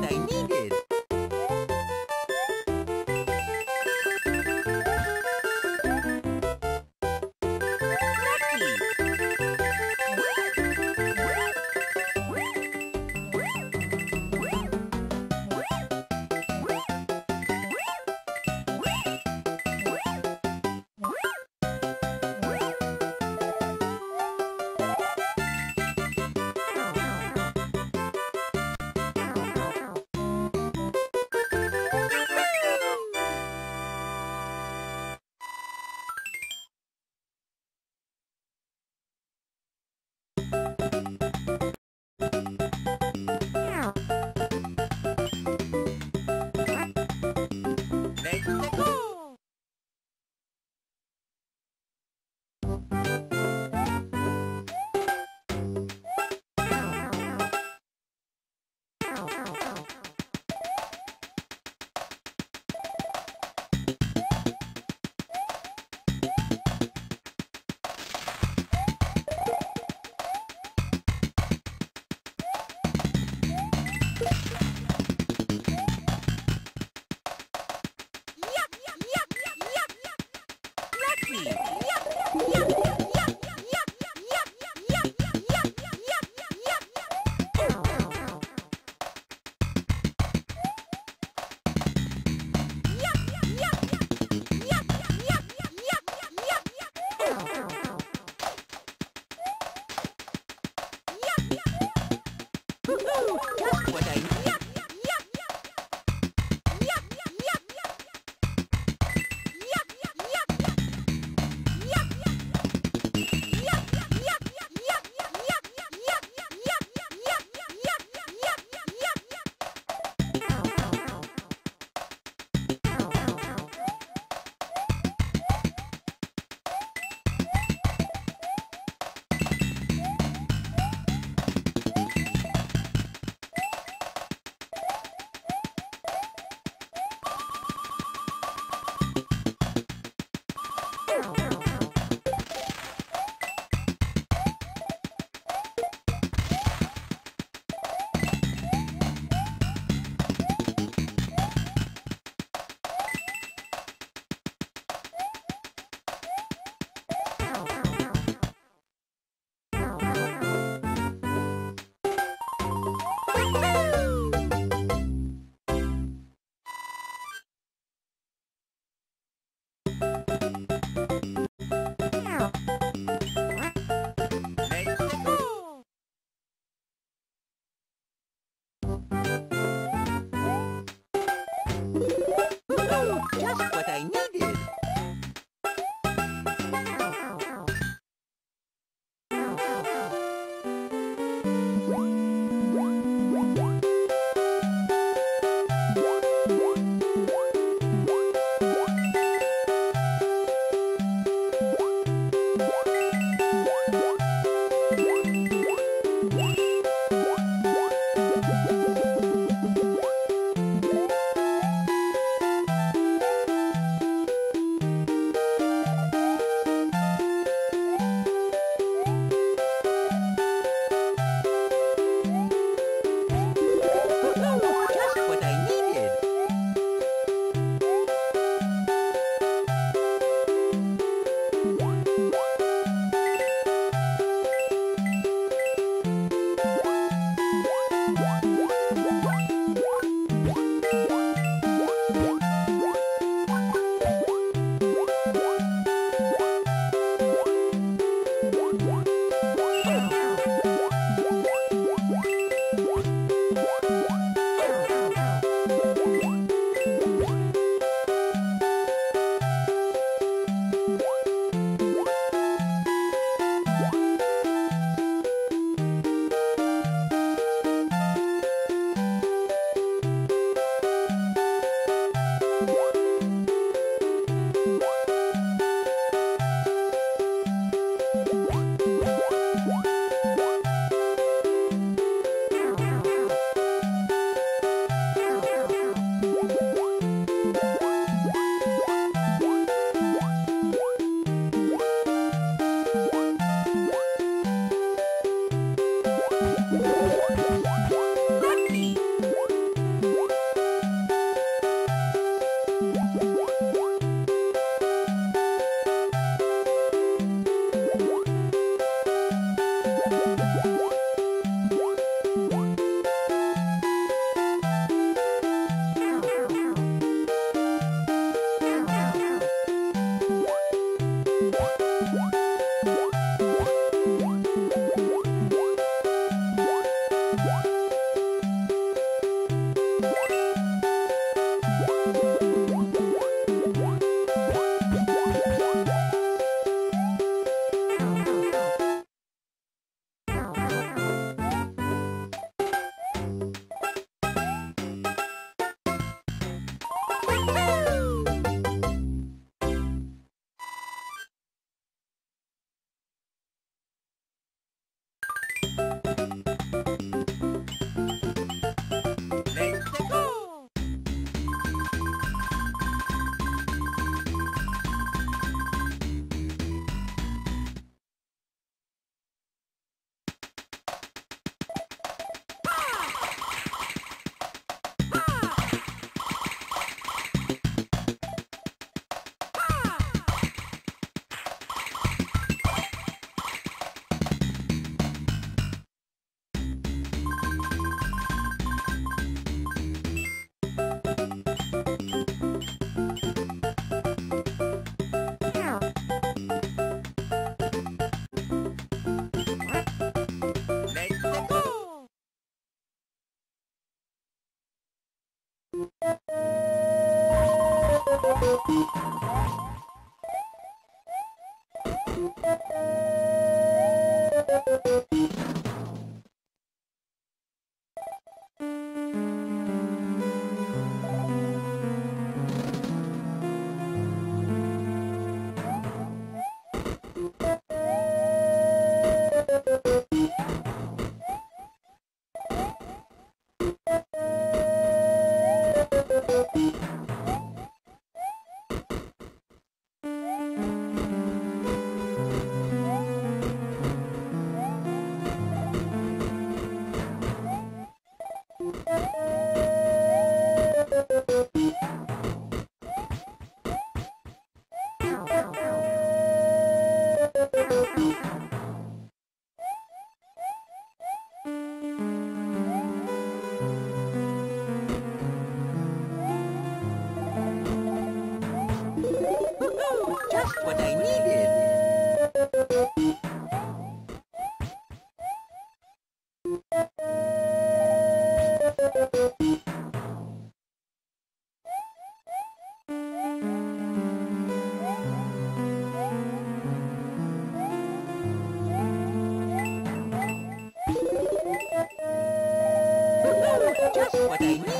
Needed. Let's Woohoo!